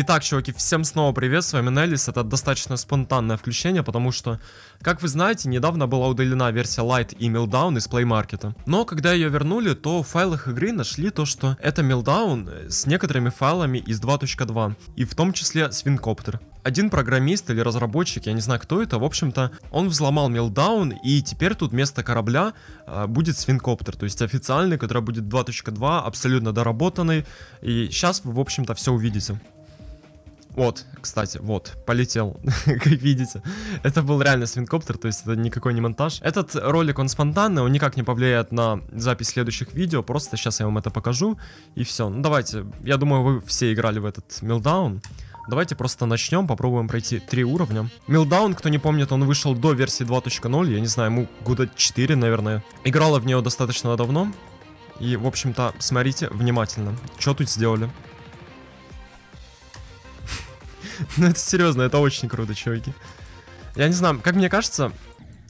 Итак, чуваки, всем снова привет, с вами Неллис. Это достаточно спонтанное включение, потому что, как вы знаете, недавно была удалена версия Light и Meltdown из Play Market. Но когда ее вернули, то в файлах игры нашли то, что это Meltdown с некоторыми файлами из 2.2, и в том числе Свинкоптер. Один программист или разработчик, я не знаю кто это, в общем-то, он взломал Meltdown, и теперь тут вместо корабля э, будет свинкоптер, то есть официальный, который будет 2.2, абсолютно доработанный, и сейчас вы, в общем-то, все увидите. Вот, кстати, вот, полетел, как видите. Это был реально свинкоптер, то есть это никакой не монтаж. Этот ролик, он спонтанный, он никак не повлияет на запись следующих видео, просто сейчас я вам это покажу, и все. Ну давайте, я думаю, вы все играли в этот милдаун. Давайте просто начнем, попробуем пройти три уровня. Милдаун, кто не помнит, он вышел до версии 2.0, я не знаю, ему года 4, наверное. Играла в нее достаточно давно. И, в общем-то, смотрите внимательно, что тут сделали. Ну это серьезно, это очень круто, чуваки. Я не знаю, как мне кажется...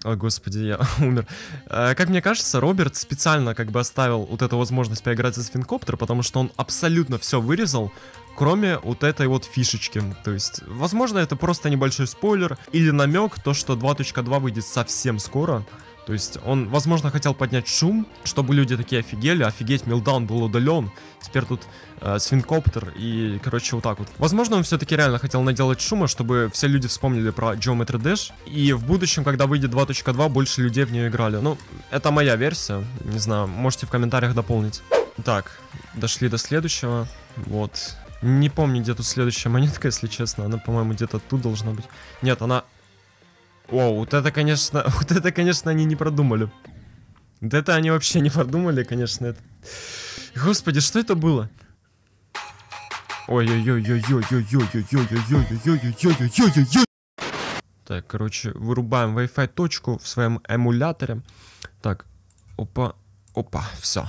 О, господи, я умер. Э, как мне кажется, Роберт специально как бы оставил вот эту возможность поиграть за свинкоптер, потому что он абсолютно все вырезал, кроме вот этой вот фишечки. То есть, возможно, это просто небольшой спойлер или намек, то, что 2.2 выйдет совсем скоро. То есть он, возможно, хотел поднять шум, чтобы люди такие офигели, офигеть, милдаун был удален, теперь тут э, свинкоптер и, короче, вот так вот. Возможно, он все-таки реально хотел наделать шума, чтобы все люди вспомнили про Geometry Dash, и в будущем, когда выйдет 2.2, больше людей в нее играли. Ну, это моя версия, не знаю, можете в комментариях дополнить. Так, дошли до следующего, вот. Не помню, где тут следующая монетка, если честно, она, по-моему, где-то тут должна быть. Нет, она о, вот это, конечно, вот это, конечно, они не продумали. Вот это они вообще не продумали, конечно. Это... Господи, что это было? Ой-ой-ой-ой-ой-ой-ой-ой-ой-ой-ой-ой-ой-ой-ой-ой. Так, короче, вырубаем Wi-Fi точку в своем эмуляторе. Так, опа, опа, все.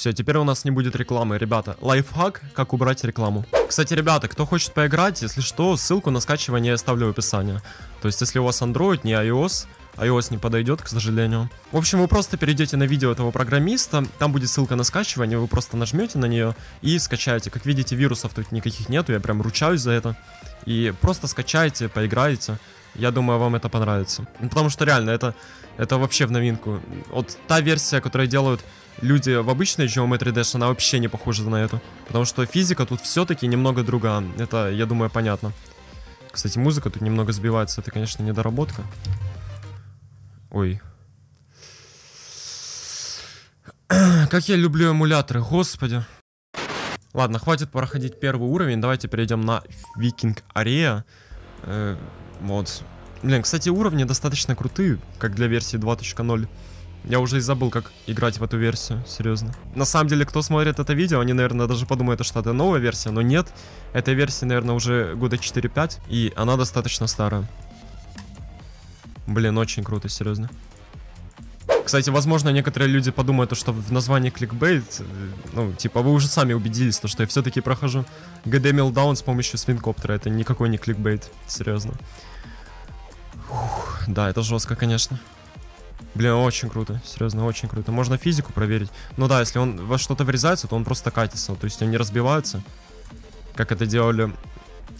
Все, теперь у нас не будет рекламы, ребята. Лайфхак, как убрать рекламу. Кстати, ребята, кто хочет поиграть, если что, ссылку на скачивание я оставлю в описании. То есть, если у вас Android, не iOS, iOS не подойдет, к сожалению. В общем, вы просто перейдете на видео этого программиста, там будет ссылка на скачивание, вы просто нажмете на нее и скачаете. Как видите, вирусов тут никаких нету, я прям ручаюсь за это. И просто скачайте, поиграете. Я думаю, вам это понравится. Ну, потому что реально, это, это вообще в новинку. Вот та версия, которую делают люди в обычной Geometry Dash, она вообще не похожа на эту. Потому что физика тут все-таки немного другая. Это, я думаю, понятно. Кстати, музыка тут немного сбивается. Это, конечно, недоработка. Ой. Как я люблю эмуляторы, господи. Ладно, хватит проходить первый уровень. Давайте перейдем на Викинг Арея. Вот. Блин, кстати, уровни достаточно крутые, как для версии 2.0. Я уже и забыл, как играть в эту версию, серьезно. На самом деле, кто смотрит это видео, они, наверное, даже подумают, что это новая версия, но нет. Этой версии, наверное, уже года 4-5, и она достаточно старая. Блин, очень круто, серьезно. Кстати, возможно, некоторые люди подумают, что в названии кликбейт, э, ну, типа, вы уже сами убедились, то, что я все-таки прохожу GD Meltdown с помощью свинкоптера. Это никакой не кликбейт, серьезно. Фух, да, это жестко, конечно. Блин, очень круто, серьезно, очень круто. Можно физику проверить. Ну да, если он во что-то врезается, то он просто катится. То есть он не разбивается, как это делали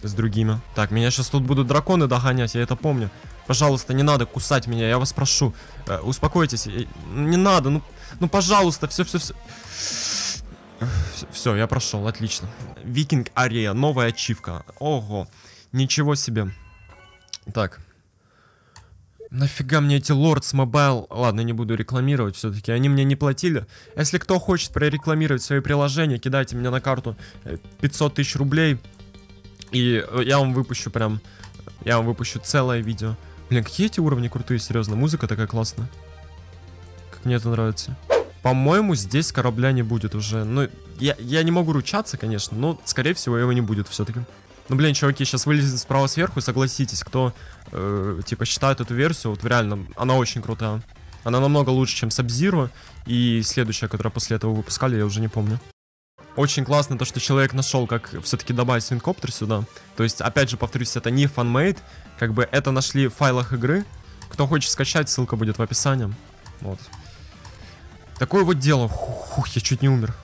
с другими. Так, меня сейчас тут будут драконы догонять, я это помню. Пожалуйста, не надо кусать меня, я вас прошу. Э, успокойтесь, не надо, ну, ну пожалуйста, все, все, все. Все, я прошел, отлично. Викинг Арея, новая ачивка. Ого, ничего себе. Так, Нафига мне эти Lords Mobile? Ладно, не буду рекламировать все-таки. Они мне не платили. Если кто хочет прорекламировать свои приложения, кидайте мне на карту 500 э, тысяч рублей. И э, я вам выпущу прям... Я вам выпущу целое видео. Блин, какие эти уровни крутые, серьезно. Музыка такая классная. Как мне это нравится. По-моему, здесь корабля не будет уже. Ну, я, я не могу ручаться, конечно, но, скорее всего, его не будет все-таки. Ну, блин, чуваки, сейчас вылезет справа сверху, согласитесь, кто, э, типа, считает эту версию, вот реально, она очень крутая. Она намного лучше, чем Sub-Zero, и следующая, которая после этого выпускали, я уже не помню. Очень классно то, что человек нашел, как все-таки добавить свинкоптер сюда. То есть, опять же, повторюсь, это не фанмейд, как бы это нашли в файлах игры. Кто хочет скачать, ссылка будет в описании. Вот. Такое вот дело. Фух, я чуть не умер.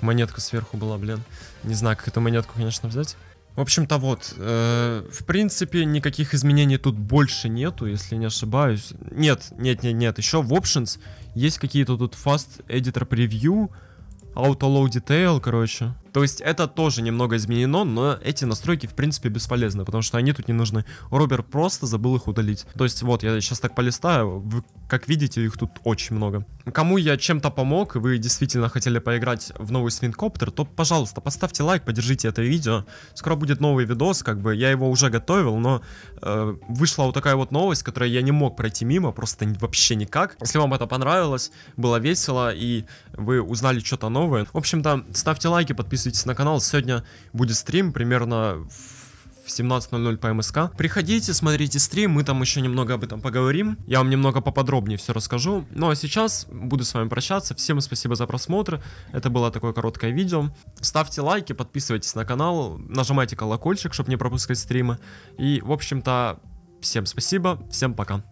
монетка сверху была, блин. Не знаю, как эту монетку, конечно, взять. В общем-то, вот, э, в принципе, никаких изменений тут больше нету, если не ошибаюсь. Нет, нет, нет, нет, еще в Options есть какие-то тут Fast Editor Preview, Auto Low Detail, короче. То есть это тоже немного изменено, но эти настройки в принципе бесполезны, потому что они тут не нужны. Робер просто забыл их удалить. То есть вот, я сейчас так полистаю, вы, как видите, их тут очень много. Кому я чем-то помог, и вы действительно хотели поиграть в новый свинкоптер, то, пожалуйста, поставьте лайк, поддержите это видео. Скоро будет новый видос, как бы, я его уже готовил, но э, вышла вот такая вот новость, которую я не мог пройти мимо, просто вообще никак. Если вам это понравилось, было весело, и вы узнали что-то новое, в общем-то, ставьте лайки, подписывайтесь подписывайтесь на канал. Сегодня будет стрим примерно в 17.00 по МСК. Приходите, смотрите стрим, мы там еще немного об этом поговорим. Я вам немного поподробнее все расскажу. Ну а сейчас буду с вами прощаться. Всем спасибо за просмотр. Это было такое короткое видео. Ставьте лайки, подписывайтесь на канал, нажимайте колокольчик, чтобы не пропускать стримы. И, в общем-то, всем спасибо, всем пока.